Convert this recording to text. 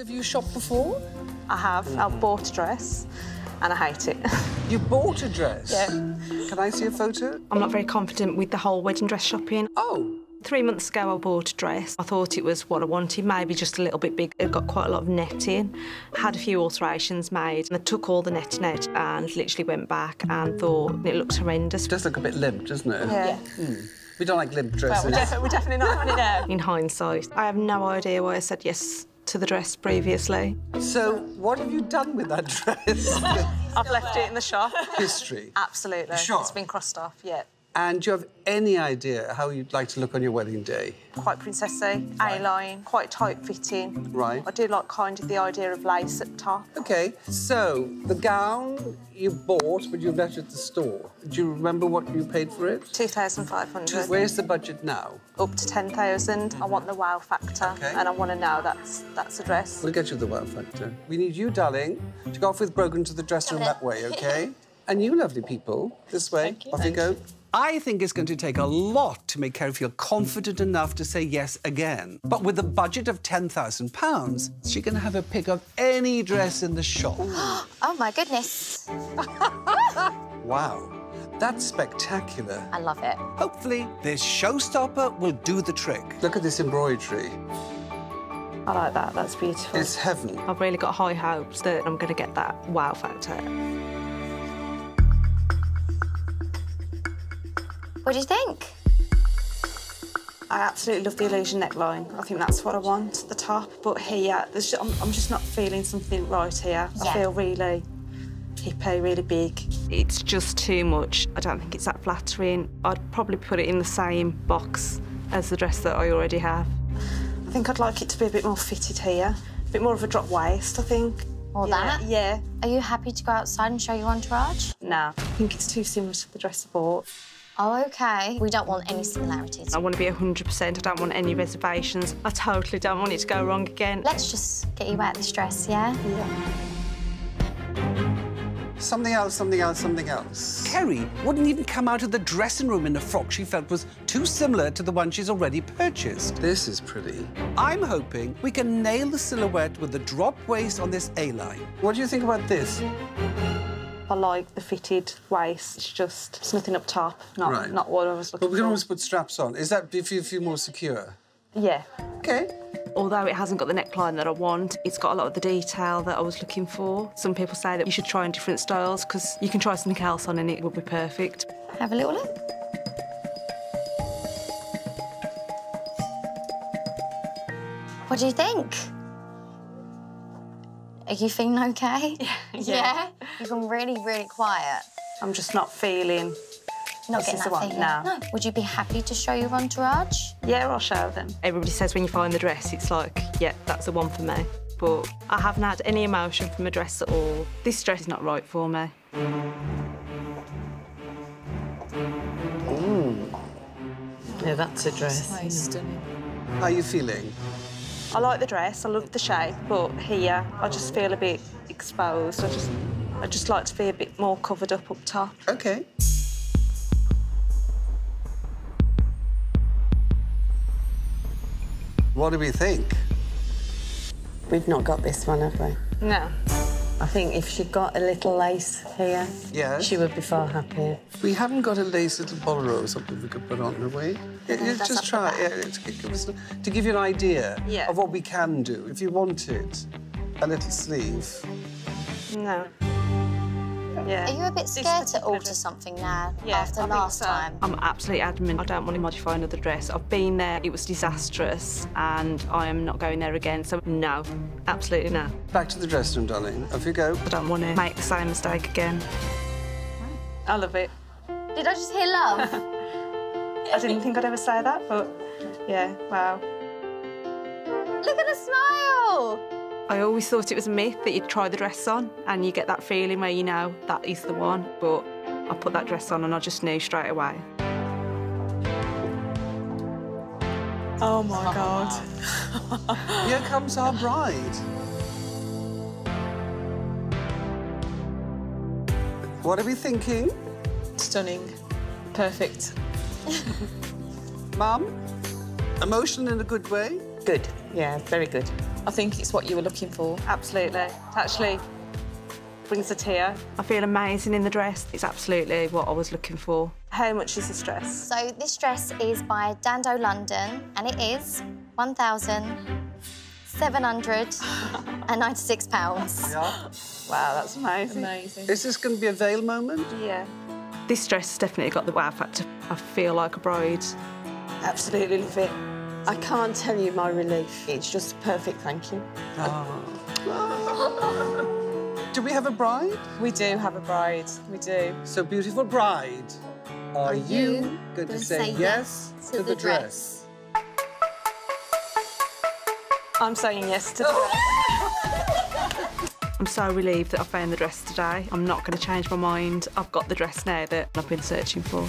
Have you shopped before? I have. I mm-hmm. bought a dress and I hate it. You bought a dress? Yeah. Can I see a photo? I'm not very confident with the whole wedding dress shopping. Oh, Three months ago, I bought a dress. I thought it was what I wanted, maybe just a little bit big. It got quite a lot of netting. Had a few alterations made. And I took all the netting out and literally went back and thought it looks horrendous. it does look a bit limp, doesn't it? Yeah. Hmm. We don't like limp dresses. we're, defi- we're definitely not having it now. In hindsight, I have no idea why I said yes to the dress previously. So, what have you done with that dress? I've left it in the shop. History. Absolutely. Sure. It's been crossed off, yeah. And do you have any idea how you'd like to look on your wedding day? Quite princessy, A-line, quite tight fitting. Right. I do like kind of the idea of lace at top. Okay, so the gown you bought, but you left at the store. Do you remember what you paid for it? 2,500. Where's the budget now? Up to 10,000. I want the wow factor Okay. and I want to know that's that's a dress. We'll get you the wow factor. We need you, darling, to go off with Brogan to the dressing room that way, okay? and you lovely people, this way. Off you go. I think it's going to take a lot to make Kerri feel confident enough to say yes again. But with a budget of £10,000, she can have a pick of any dress in the shop. Oh my goodness. wow, that's spectacular. I love it. Hopefully, this showstopper will do the trick. Look at this embroidery. I like that. That's beautiful. It's heaven. I've really got high hopes that I'm going to get that wow factor. What do you think? I absolutely love the illusion neckline. I think that's what I want at the top. But here, there's ju- I'm, I'm just not feeling something right here. Yeah. I feel really hippie, really big. It's just too much. I don't think it's that flattering. I'd probably put it in the same box as the dress that I already have. I think I'd like it to be a bit more fitted here. A bit more of a drop waist, I think. Or yeah, that? Yeah. Are you happy to go outside and show your entourage? No, I think it's too similar to the dress I bought. Oh, OK. We don't want any similarities. I want to be 100%. I don't want any reservations. I totally don't want it to go wrong again. Let's just get you out of this dress, yeah? Yeah. Something else, something else, something else. Kerri wouldn't even come out of the dressing room in a frock she felt was too similar to the one she's already purchased. This is pretty. I'm hoping we can nail the silhouette with the drop waist on this A-line. What do you think about this? I like the fitted waist. It's just it's nothing up top. Not Right. not what I was looking for. But we can for. always put straps on. Is that if you feel more secure? Yeah. Okay. Although it hasn't got the neckline that I want, it's got a lot of the detail that I was looking for. Some people say that you should try in different styles because you can try something else on and it will be perfect. Have a little look. What do you think? Are you feeling okay? Yeah. yeah. You've gone really, really quiet. I'm just not feeling. Not This getting is that the one, feeling. no. Would you be happy to show your entourage? Yeah, I'll show them. Everybody says when you find the dress, it's like, yeah, that's the one for me. But I haven't had any emotion from a dress at all. This dress is not right for me. Yeah, that's a dress. How are you feeling? I like the dress, I love the shape, but here I just feel a bit exposed. I just, I just like to be a bit more covered up up top. Okay. What do we think? We've not got this one, have we? No. I think if she got a little lace here, Yes. she would be far happier. We haven't got a lace little bolero or something we could put on, have we? Yeah, yeah, just try it. Yeah, to give us- to give you an idea Yeah. of what we can do. If you want it, a little sleeve. No. Yeah. Are you a bit scared to alter something now Yeah, after I last so. time? I'm absolutely adamant. I don't want to modify another dress. I've been there. It was disastrous, and I am not going there again. So no, absolutely no. Back to the dressing room, darling. Off you go. I don't want to make the same mistake again. I love it. Did I just hear love? I didn't think I'd ever say that, but yeah, wow. Look at the smile! I always thought it was a myth that you'd try the dress on and you get that feeling where you know that is the one. But I put that dress on and I just knew straight away. Oh my God. Here comes our bride. What are we thinking? Stunning. Perfect. Mum? Emotion in a good way? Good. Yeah, very good. I think it's what you were looking for. Absolutely. It actually brings a tear. I feel amazing in the dress. It's absolutely what I was looking for. How much is this dress? So this dress is by Dando London and it is £1,796. Yeah. Wow, that's amazing. Amazing. Is this going to be a veil moment? Yeah. This dress has definitely got the wow factor. I feel like a bride. Absolutely love it. I can't tell you my relief. It's just perfect, thank you. Ah. Do we have a bride? We do have a bride. We do. So, beautiful bride, are, you going to say, yes to, the, dress? I'm saying yes to the oh. dress. I'm so relieved that I found the dress today. I'm not going to change my mind. I've got the dress now that I've been searching for.